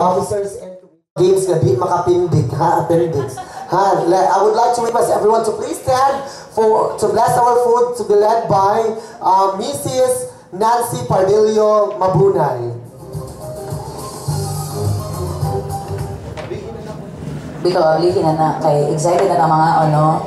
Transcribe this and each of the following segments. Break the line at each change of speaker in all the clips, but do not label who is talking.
officers and games nga di makapindig ha appendix ha I would like to request everyone to please stand for to bless our food to be led by uh, Mrs. Nancy Pardillo Mabunay.
Bito, ablihin na na kay excited na na mga ano.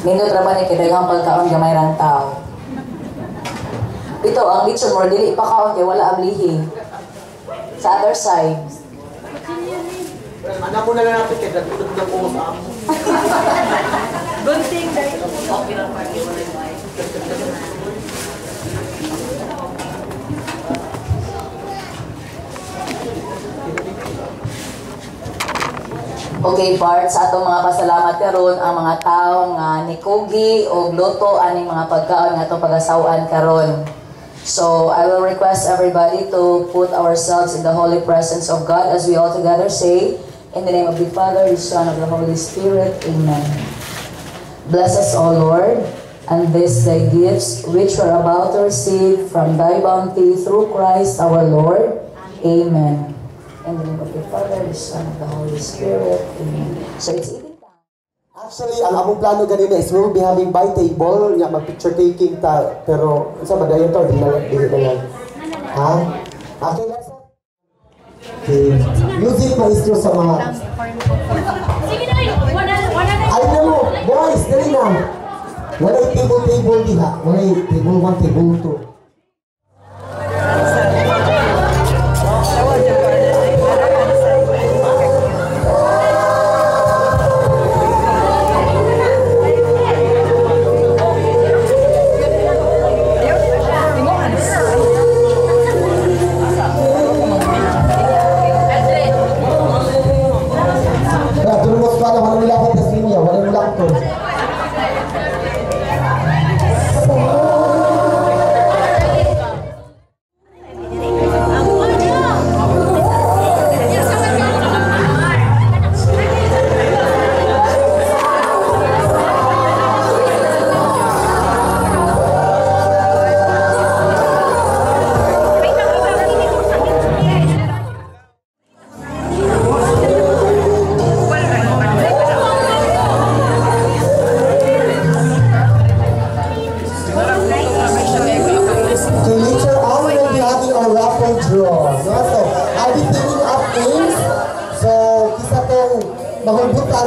Nindot ra ba ni kadaghang pagkaon gamay rang tao. Bito, ang lechon mo dili pa kaon kay wala ablihi. Sa other side.
Anak mo na lang natin kaya nagtutog ng umus amo.
Okay, Bart, sa atong mga pasalamat karon ang mga tao nga nikugi o luto aning mga pagkaon nga atong pagasawan karon. So, I will request everybody to put ourselves in the holy presence of God as we all together say, in the name of the Father, the Son, of the Holy Spirit. Amen. Bless us, O Lord, and this thy gifts which we are about to receive from thy bounty through Christ our Lord. Amen. In the name of the Father, the Son, of the Holy Spirit. Amen. So it's.
Actually, ang among plano ganina is we will be having by table, nga mag-picture taking ta, pero sa madayon to, di na lang, di na lang. Ha? Okay, let's Okay. Music maestro sa mga...
Sige na kayo.
Ay na mo, boys, dali na. Walay table-table diha. Walay table 1, table 2.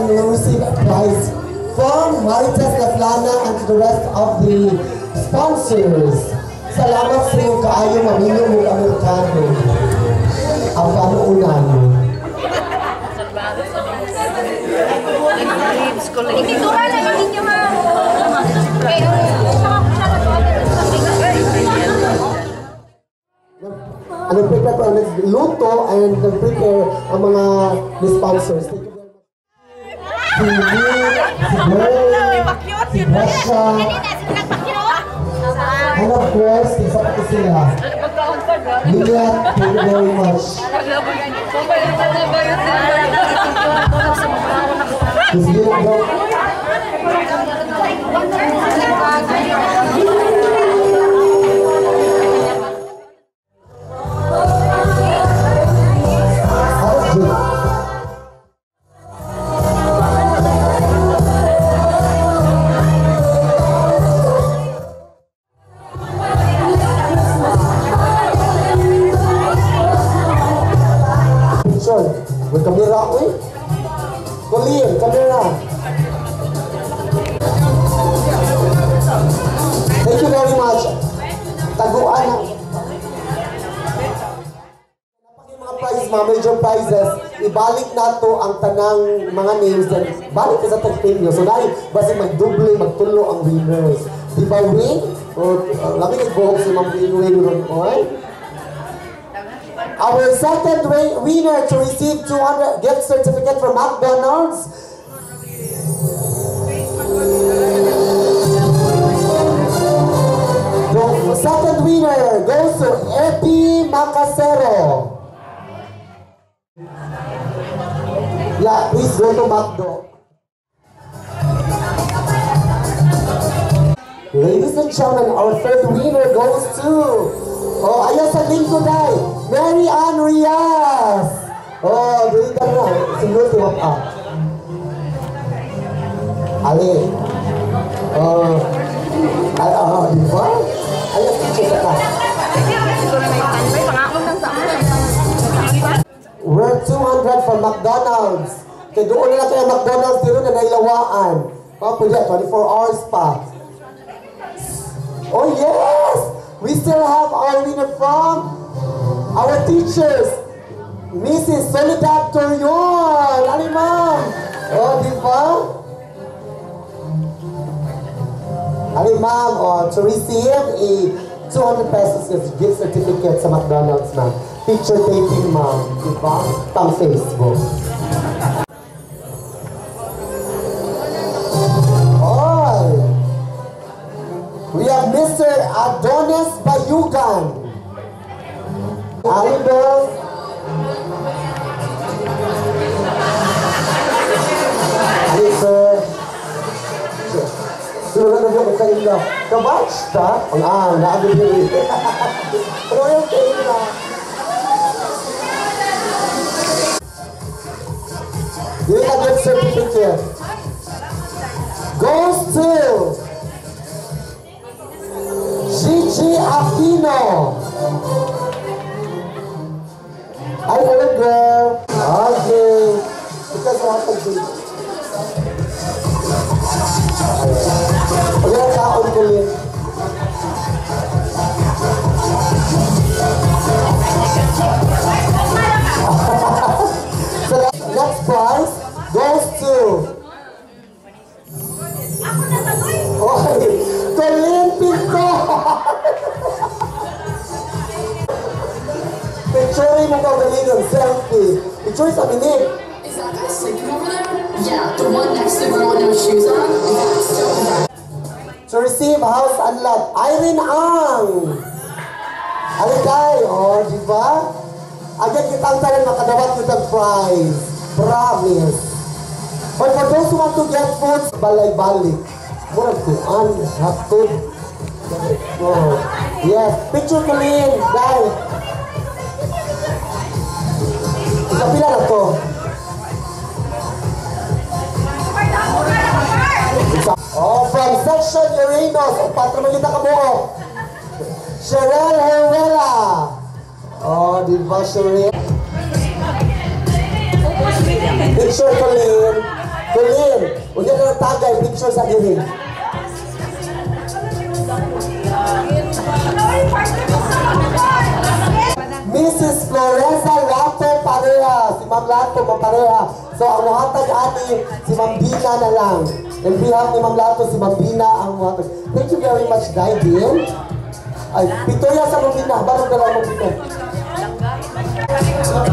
Mahulbutan will receive a prize from Marites Laplana and the rest of the sponsors. Salamat sa inyong kaayo mamino mo Amerikano. Ang panuunan.
Ipitura na lang ninyo mga. Okay,
Ang nag-prepare ko ang nagluto and nag-prepare ang mga sponsors. Hanap quest, isa pa kasi nga. Lilat, thank you very much. May kamera ako eh. Colleen, kamera. Thank you very much. Taguan ang... Mga prizes, mga major prizes, ibalik na to ang tanang mga names and balik sa tag-team nyo. So dahil basi magduble, magtulo ang winners. Di ba win? O uh, lami nag-book si Ma'am Win Win Win Oy. Our second winner to receive 200 gift certificate from McDonald's. The second winner goes to Epi Macasero. Yeah, please go to McDo. Ladies and gentlemen, our third winner goes to... Oh, ayaw sa dahil. Mary Ann. Oh, dili ka na. Single to walk up. Ali. Oh. Ay, ah, di ba? Ay, picture ka. We're 200 from McDonald's. Kaya doon na lang kayo McDonald's dito na nailawaan. Oh, pwede, 24 hours pa. Oh yes! We still have our winner from our teachers. Mrs. Soledad Torion. Ano ma'am? Oh, di ba? Ano ma'am? Oh, to receive a 200 pesos gift certificate sa McDonald's ma'am. Picture taking ma'am. Di ba? Facebook. Oy! We have Mr. Adonis Bayugan volleyball, Sino na nabiyok sa
inyo. Kabasta? Ang ang,
naagabi. Receive house and lot, Irene Ang! Aligay, oh, di ba? Agad kitang tayo makadawat with the prize. Promise. But for those who want to get food, balay-balik. Murag tuan, haptod. Oh. Yes, picture ko rin, guys. Kapila na to. Sherelle? Picture rin. Colleen, huwag yan na tagay, picture sa dirin. Mrs. Florenza Lato Pareha. Si Ma'am Lato Pareha. So, ang muhatag ani, si Ma'am Bina na lang. In behalf ni Ma'am Lato, si Ma'am Bina ang muhatag. Thank you very much, Daidin. Ay, Victoria sa Ma'am Bina. Barang ka lang Ma'am Bina. One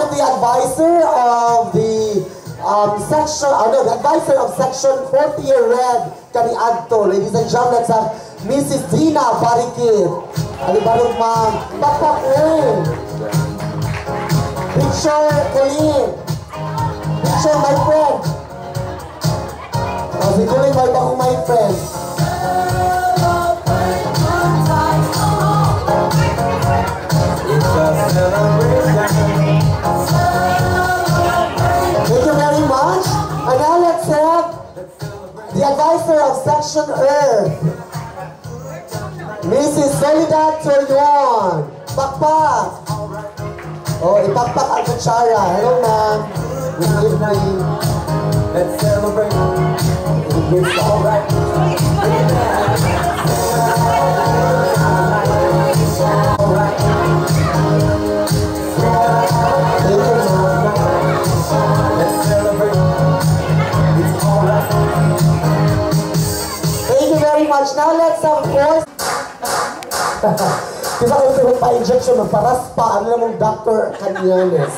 of the advisor of the um, section, uh, no, the advisor of section 40 year red, kani Adto. Ladies and gentlemen, let's have Mrs. Dina Barikid. Alibarog ma'am. Eh. Picture, Colleen. Picture, my friend. Oh, si Colleen, may bakong my friend. Thank you very much. And now let's have the advisor of Section Earth, Mrs. Soledad Torion. Pakpak. Oh, ipakpak ang kutsara. Hello, ma'am. Good evening. Let's celebrate. It's all right. Kita kayo pero pa-injection, magparas pa. Ano namang Dr. Canyones.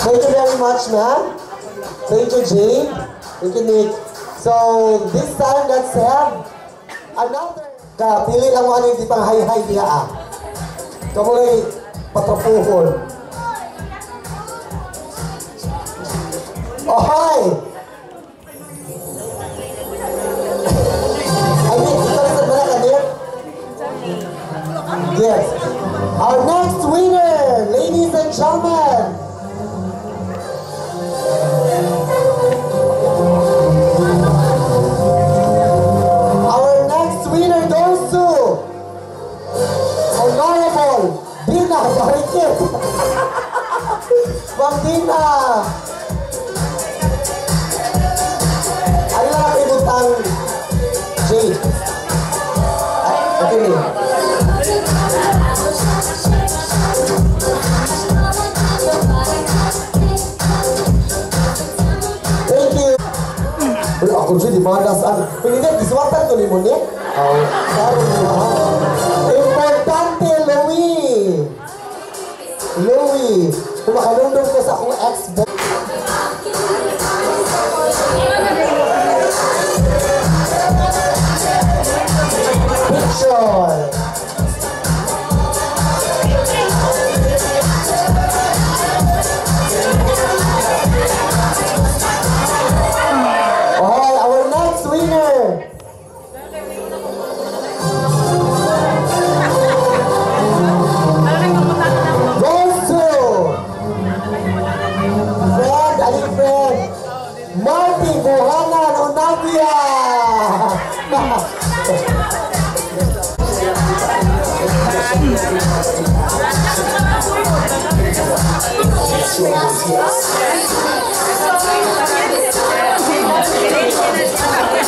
Thank you very much, ma'am. Thank you, Jane. Thank you, Nick. So, this time, let's have another. Kaya, pili lang mo ano yung pang hay-hay diya ah. Kamuloy, patrapuhon. Ohoy! Ay, gentlemen. kursi di bawah dasar ah, pengingat di selatan tuh limun ya. Oh sarung importante Louis. Louis. Cuma kalau dong ke sa ex picture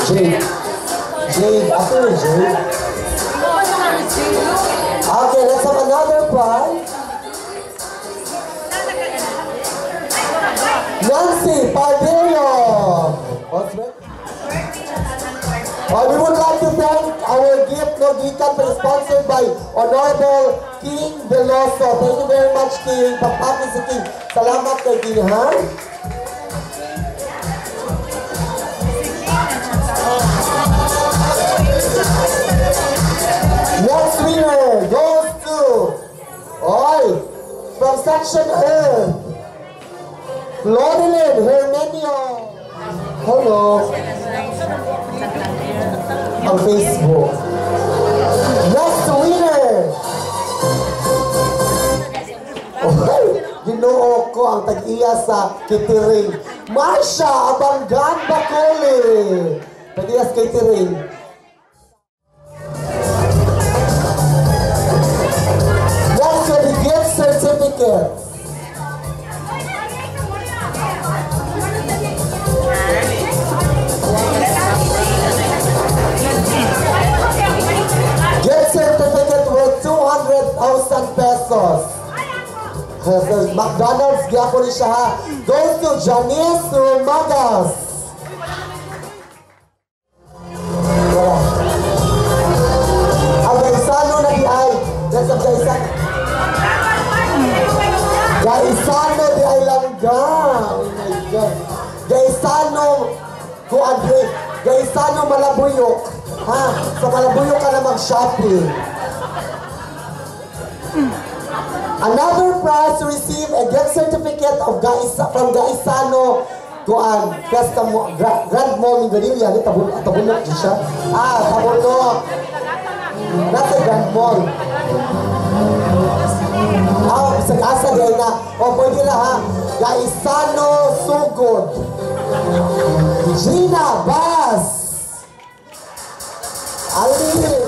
Jade. Jade, after. Okay, let's have another prize. Nancy that? Uh, we would like to thank our gift but sponsored by Honorable King Veloso. Thank you very much, King. Papaki si King. Salamat kay King, ha? Next winner goes to Oy from section A. Florilyn Hermenio. Hello. On Facebook. Next winner. Oy, ginoo ko ang tag-iya sa Kitiring. Marsha Abanggan Bacoli. Tag-iya sa Kitiring. Goes to Janice Romagas. Wala. Ang gaisano na di ay. Nasa gaisano. Gaisano di ay langga. Oh my God. Gaisano ko andre. Gaisano malabuyok. Ha? Sa malabuyok ka na mag-shopping. Yes, kamu grad grad mau menjadi ya kita tabun tabun bisa. Ah, tabun tuh. Nasa grad mall. Ah, sekasa gaya na. O pwede na ha. Gaisano Sugod. Gina Bas. Ali.